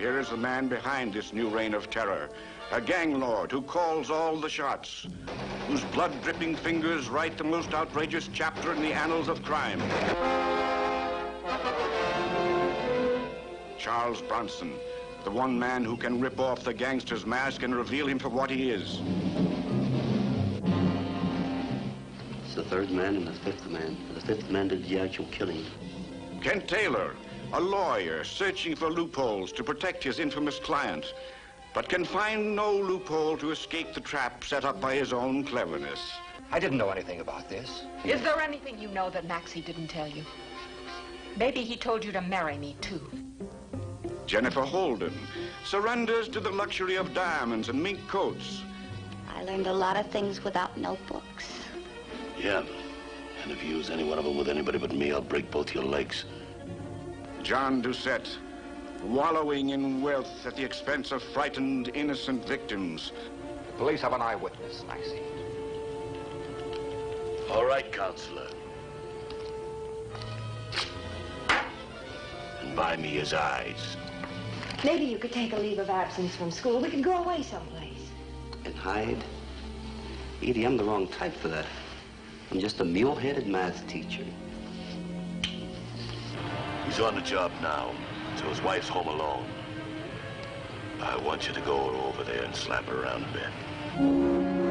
the man behind this new reign of terror. A gang lord who calls all the shots, whose blood-dripping fingers write the most outrageous chapter in the annals of crime. Charles Bronson, the one man who can rip off the gangster's mask and reveal him for what he is. It's the third man and the fifth man. The fifth man did the actual killing. Kent Taylor, a lawyer searching for loopholes to protect his infamous client, but can find no loophole to escape the trap set up by his own cleverness. I didn't know anything about this. Is there anything you know that Maxie didn't tell you? Maybe he told you to marry me, too. Jennifer Holden surrenders to the luxury of diamonds and mink coats. I learned a lot of things without notebooks. Yeah. And if you use any one of them with anybody but me, I'll break both your legs. John Doucette, wallowing in wealth at the expense of frightened, innocent victims. The police have an eyewitness, I see. All right, counselor. And buy me his eyes. Maybe you could take a leave of absence from school. We could go away someplace. And hide? Edie, I'm the wrong type for that. I'm just a mule-headed math teacher. He's on the job now, so his wife's home alone. I want you to go over there and slap her around a bit.